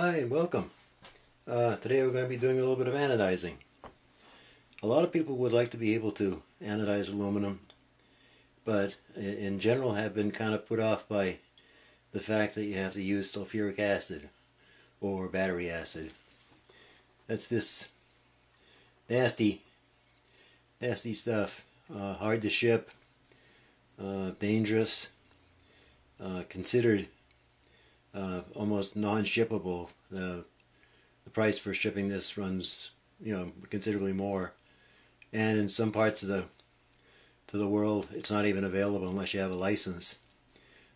Hi, welcome. Uh, today we're going to be doing a little bit of anodizing. A lot of people would like to be able to anodize aluminum, but in general have been kind of put off by the fact that you have to use sulfuric acid or battery acid. That's this nasty, nasty stuff. Uh, hard to ship, uh, dangerous, uh, considered uh, almost non-shippable. The, the price for shipping this runs, you know, considerably more. And in some parts of the to the world, it's not even available unless you have a license.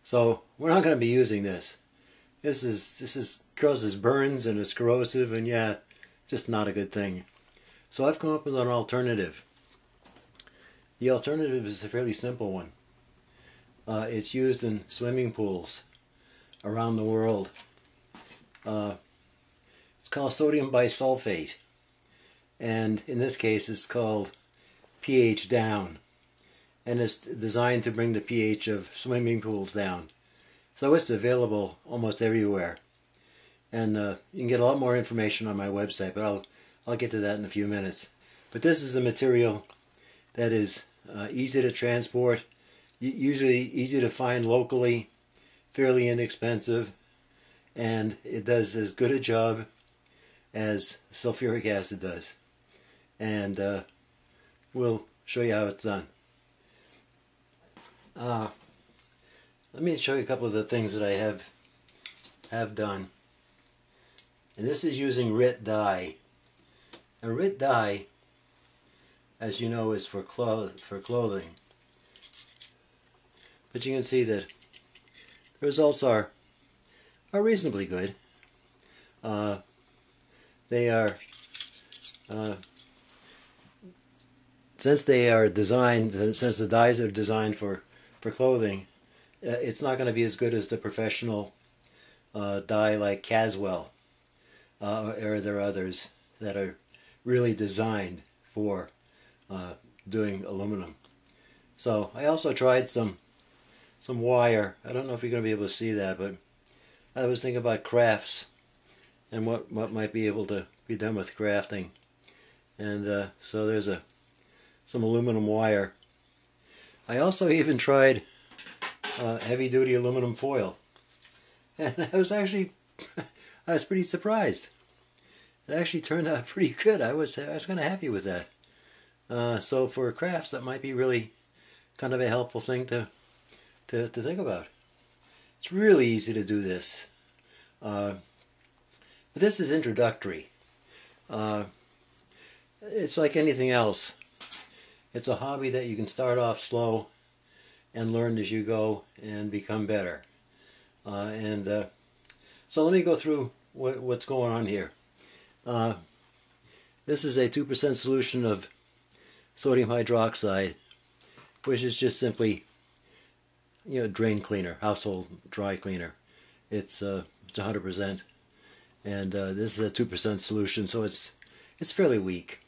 So we're not going to be using this. This is this is causes burns and it's corrosive and yeah, just not a good thing. So I've come up with an alternative. The alternative is a fairly simple one. Uh, it's used in swimming pools around the world. Uh, it's called sodium bisulfate. And in this case, it's called pH down. And it's designed to bring the pH of swimming pools down. So it's available almost everywhere. And uh, you can get a lot more information on my website, but I'll, I'll get to that in a few minutes. But this is a material that is uh, easy to transport, usually easy to find locally, fairly inexpensive, and it does as good a job as sulfuric acid does. And uh, we'll show you how it's done. Uh, let me show you a couple of the things that I have have done. And this is using RIT dye. A RIT dye, as you know, is for, clo for clothing. But you can see that the results are are reasonably good. Uh, they are uh, since they are designed since the dyes are designed for for clothing uh, it's not going to be as good as the professional uh, dye like Caswell uh, or there are others that are really designed for uh, doing aluminum so I also tried some some wire. I don't know if you're going to be able to see that, but I was thinking about crafts and what, what might be able to be done with crafting. And uh, so there's a some aluminum wire. I also even tried uh, heavy duty aluminum foil. And I was actually, I was pretty surprised. It actually turned out pretty good. I was, I was kind of happy with that. Uh, so for crafts, that might be really kind of a helpful thing to to, to think about. It's really easy to do this. Uh, but this is introductory. Uh, it's like anything else. It's a hobby that you can start off slow and learn as you go and become better. Uh, and uh, so let me go through what, what's going on here. Uh, this is a 2% solution of sodium hydroxide, which is just simply you know, drain cleaner, household dry cleaner. It's uh, it's 100%, and uh, this is a 2% solution, so it's it's fairly weak.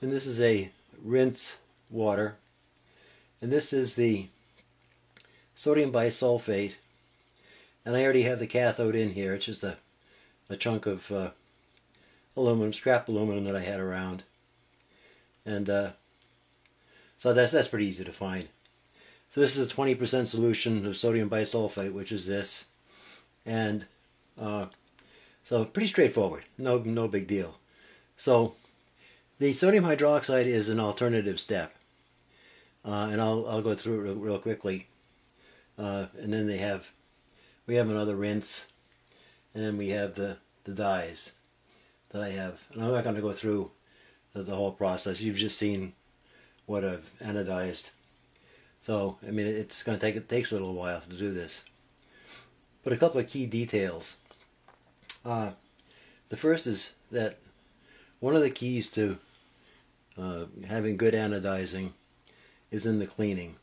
And this is a rinse water, and this is the sodium bisulfate, and I already have the cathode in here. It's just a a chunk of uh, aluminum, scrap aluminum that I had around, and uh, so that's that's pretty easy to find. This is a 20% solution of sodium bisulfate, which is this. And uh, so pretty straightforward, no, no big deal. So the sodium hydroxide is an alternative step. Uh, and I'll, I'll go through it real, real quickly. Uh, and then they have, we have another rinse, and then we have the, the dyes that I have. And I'm not going to go through the, the whole process. You've just seen what I've anodized. So, I mean, it's going to take, it takes a little while to do this. But a couple of key details. Uh, the first is that one of the keys to uh, having good anodizing is in the cleaning.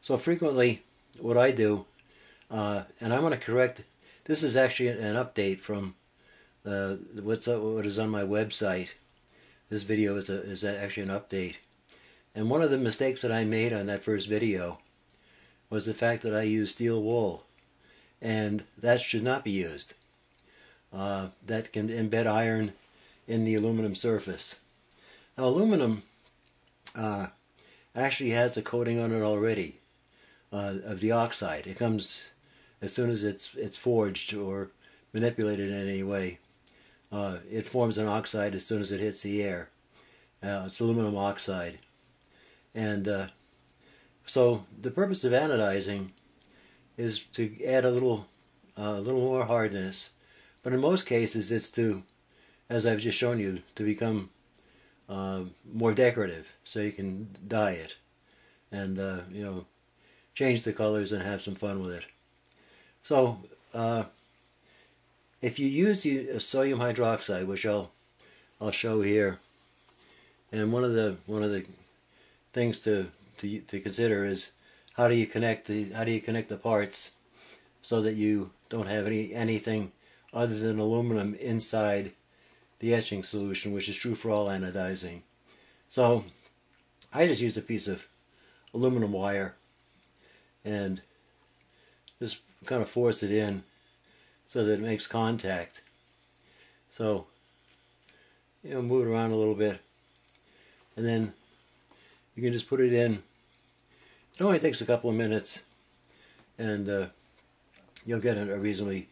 So frequently, what I do, uh, and I'm going to correct, this is actually an update from uh, what's what is on my website. This video is, a, is actually an update. And one of the mistakes that I made on that first video was the fact that I used steel wool. And that should not be used. uh, that can embed iron in the aluminum surface. Now, aluminum uh, actually has a coating on it already uh, of the oxide. It comes as soon as it's it's forged or manipulated in any way. Uh, it forms an oxide as soon as it hits the air. It's aluminum oxide, and uh, so the purpose of anodizing is to add a little a little more hardness, but in most cases it's to, as I've just shown you, to become uh, more decorative, so you can dye it, and uh, you know, change the colors and have some fun with it. So, uh, if you use the sodium hydroxide, which I'll I'll show here, and one of the one of the things to to to consider is how do you connect the how do you connect the parts so that you don't have any anything other than aluminum inside the etching solution, which is true for all anodizing. So I just use a piece of aluminum wire and just kind of force it in so that it makes contact. So, you know, move it around a little bit and then you can just put it in. It only takes a couple of minutes and uh, you'll get a reasonably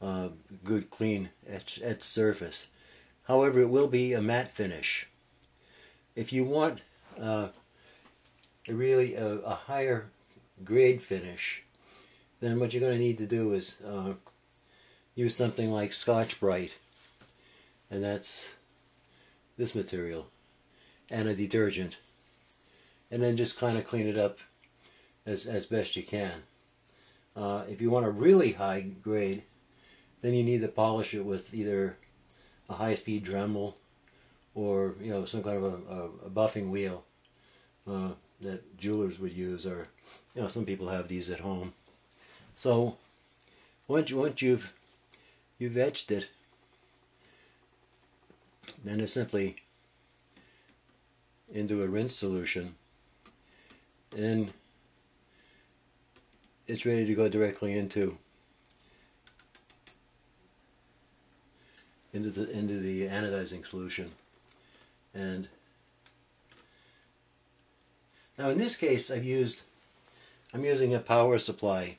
uh, good clean etched, etched surface. However, it will be a matte finish. If you want uh, a really a, a, higher grade finish, then what you're going to need to do is uh, use something like Scotch-Brite, and that's this material, and a detergent, and then just kind of clean it up as, as best you can. Uh, if you want a really high grade, then you need to polish it with either a high-speed Dremel or you know some kind of a, a, a buffing wheel uh, that jewelers would use or you know some people have these at home so once, you, once you've you've etched it then it's simply into a rinse solution and it's ready to go directly into into the into the anodizing solution. And now in this case I've used I'm using a power supply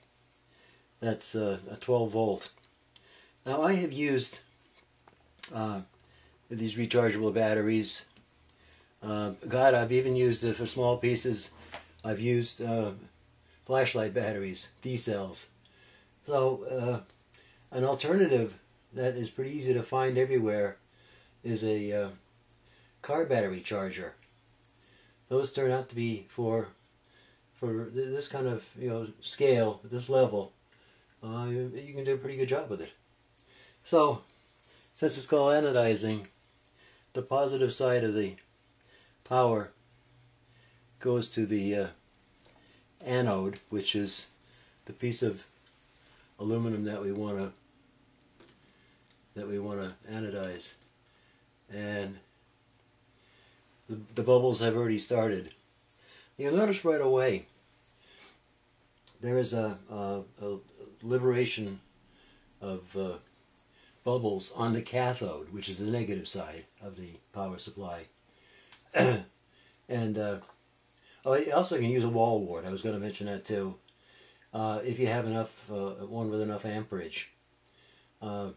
that's uh, a 12 volt. Now I have used uh, these rechargeable batteries. Uh, God I've even used it for small pieces I've used uh, flashlight batteries D cells so uh, an alternative that is pretty easy to find everywhere is a uh, car battery charger. Those turn out to be for for this kind of you know scale, this level. Uh, you can do a pretty good job with it. So, since it's called anodizing, the positive side of the power goes to the uh, anode, which is the piece of aluminum that we want to that we want to anodize. And the, the bubbles have already started. You'll notice right away there is a, a, a liberation of uh, bubbles on the cathode, which is the negative side of the power supply. and uh, oh, you also can use a wall wart. I was going to mention that too. Uh, if you have enough, uh, one with enough amperage. Uh,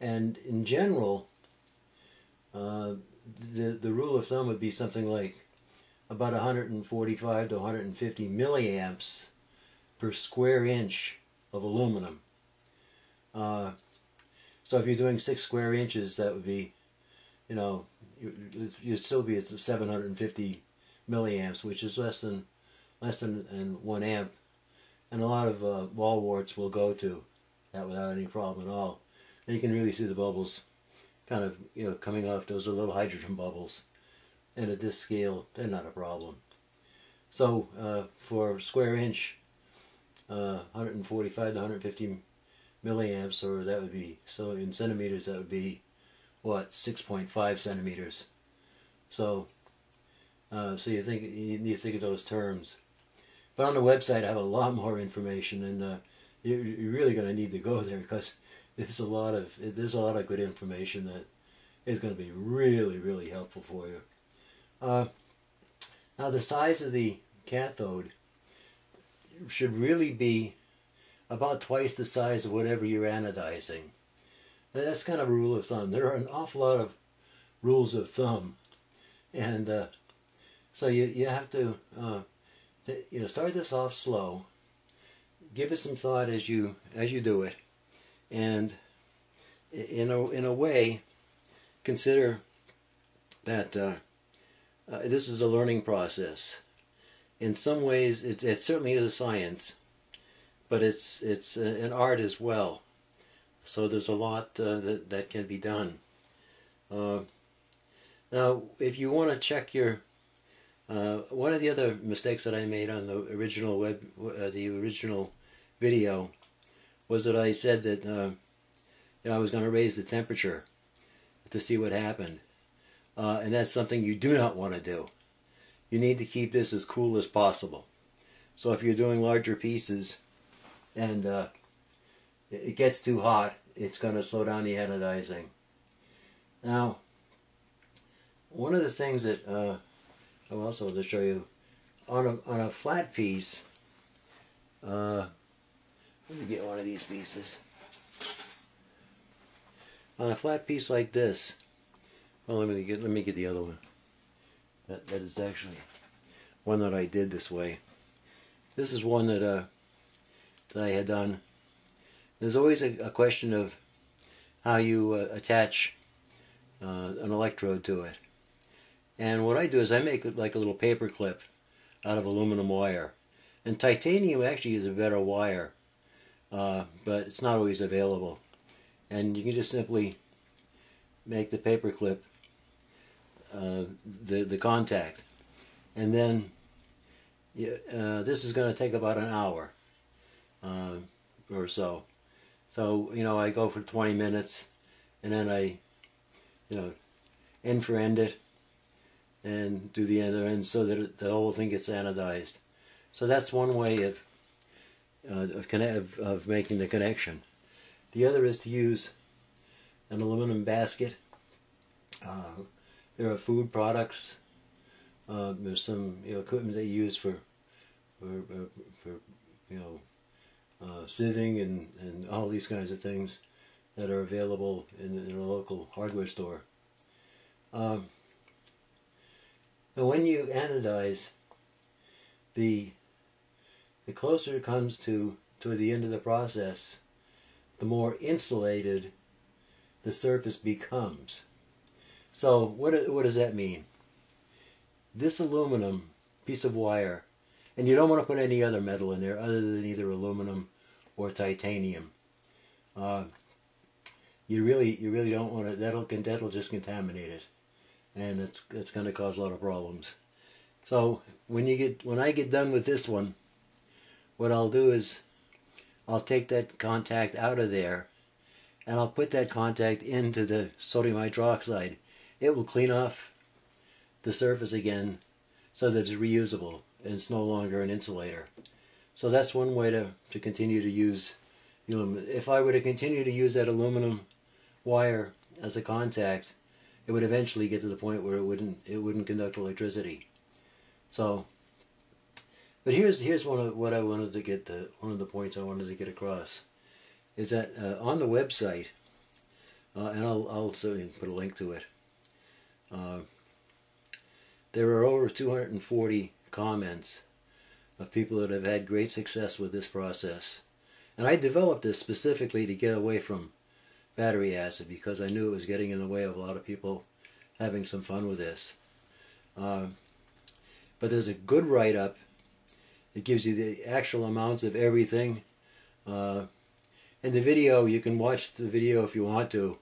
and in general, uh, the, the rule of thumb would be something like about 145 to 150 milliamps per square inch of aluminum. Uh, so if you're doing six square inches, that would be, you know, you'd still be at 750 milliamps, which is less than less than, than one amp, and a lot of uh, wall warts will go to that without any problem at all. And you can really see the bubbles kind of, you know, coming off. Those are little hydrogen bubbles. And at this scale, they're not a problem. So uh, for square inch, uh, 145 to 150 milliamps, or that would be, so in centimeters, that would be, what, 6.5 centimeters. So, uh, so you think you need to think of those terms. But on the website, I have a lot more information, and uh, you're really going to need to go there because there's a lot of there's a lot of good information that is going to be really really helpful for you. Uh, now the size of the cathode should really be about twice the size of whatever you're anodizing. That's kind of a rule of thumb. There are an awful lot of rules of thumb, and uh, so you you have to uh, you know start this off slow. Give it some thought as you as you do it, and in a in a way, consider that uh, uh, this is a learning process. In some ways, it, it certainly is a science, but it's it's an art as well. So there's a lot uh, that that can be done. Uh, now, if you want to check your uh, one of the other mistakes that I made on the original web, uh, the original video, was that I said that uh, you know, I was going to raise the temperature to see what happened, uh, and that's something you do not want to do. You need to keep this as cool as possible. So if you're doing larger pieces, and uh, it gets too hot, it's going to slow down the anodizing. Now, one of the things that I also want to show you on a on a flat piece. Uh, let me get one of these pieces. On a flat piece like this, well, let me get let me get the other one. That that is actually one that I did this way. This is one that uh, that I had done. There's always a, a question of how you uh, attach uh, an electrode to it. And what I do is I make like a little paper clip out of aluminum wire. And titanium actually is a better wire, uh, but it's not always available. And you can just simply make the paper clip uh, the, the contact. And then uh, this is going to take about an hour uh, or so. So, you know, I go for 20 minutes and then I, you know, end for end it and do the other end so that the whole thing gets anodized. So that's one way of, uh, of, of, of making the connection. The other is to use an aluminum basket. Uh, there are food products. Uh, there's some you know, equipment they use for, for, uh, for you know, uh, sieving and, and all these kinds of things that are available in, in a local hardware store. Um, and when you anodize, the the closer it comes to to the end of the process, the more insulated the surface becomes. So what what does that mean? This aluminum piece of wire, and you don't want to put any other metal in there other than either aluminum or titanium. Uh, you really you really don't want to that'll that'll just contaminate it and it's it's going to cause a lot of problems. So when you get when I get done with this one, what I'll do is I'll take that contact out of there and I'll put that contact into the sodium hydroxide. It will clean off the surface again so that it's reusable and it's no longer an insulator. So that's one way to, to continue to use aluminum. If I were to continue to use that aluminum wire as a contact, it would eventually get to the point where it wouldn't it wouldn't conduct electricity. So, but here's here's one of what I wanted to get the one of the points I wanted to get across is that uh, on the website, uh, and I'll I'll certainly put a link to it. Uh, there are over 240 comments of people that have had great success with this process. And I developed this specifically to get away from battery acid because I knew it was getting in the way of a lot of people having some fun with this. Um, but there's a good write-up. It gives you the actual amounts of everything. Uh, and the video, you can watch the video if you want to,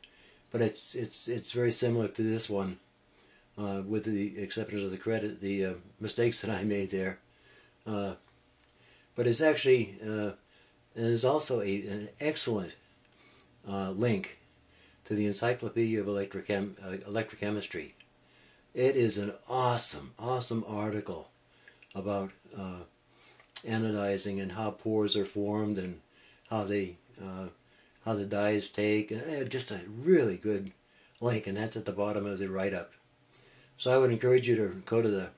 but it's it's it's very similar to this one, uh, with the exception of the credit, the uh, mistakes that I made there. Uh, but it's actually, uh, there's also a, an excellent uh, link to the Encyclopedia of Electrochem uh, Electrochemistry. It is an awesome, awesome article about uh, anodizing and how pores are formed and how they uh, how the dyes take, and uh, just a really good link, and that's at the bottom of the write-up. So I would encourage you to go to the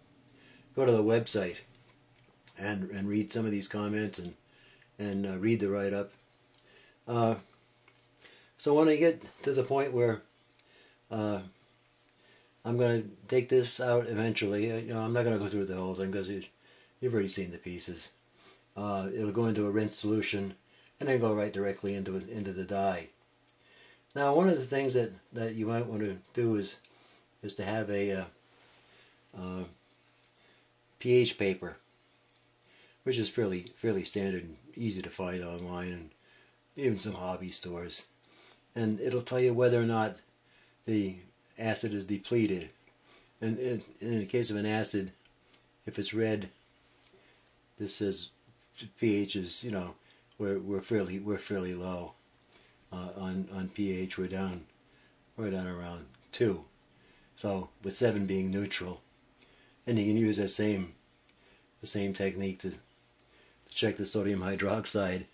go to the website and and read some of these comments and and uh, read the write-up. Uh, so when I get to the point where uh, I'm going to take this out eventually, you know, I'm not going to go through the thing because you've already seen the pieces. Uh, it'll go into a rinse solution and then go right directly into into the dye. Now, one of the things that, that you might want to do is is to have a uh, uh, pH paper, which is fairly fairly standard and easy to find online and even some hobby stores, and it'll tell you whether or not the acid is depleted. And in, in the case of an acid, if it's red, this says pH is you know we're we're fairly we're fairly low uh, on on pH. We're down we're down around two. So with seven being neutral, and you can use that same the same technique to, to check the sodium hydroxide.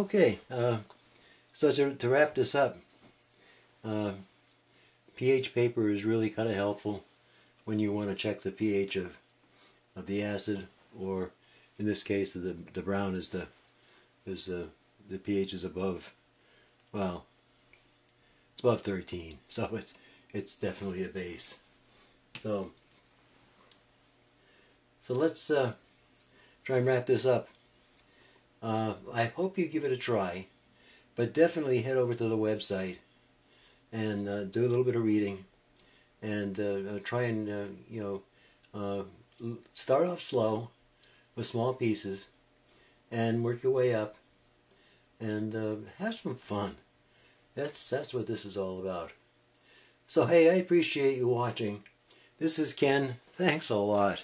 Okay, uh, so to, to wrap this up, uh, pH paper is really kind of helpful when you want to check the pH of of the acid, or in this case, the the brown is the is the the pH is above, well, it's above 13, so it's it's definitely a base. So so let's uh, try and wrap this up. Uh, I hope you give it a try, but definitely head over to the website and uh, do a little bit of reading and uh, uh try and uh, you know start off slow with small pieces and work your way up and have some fun. That's that's what this is all about. So hey I appreciate you watching. This is Ken. Thanks a lot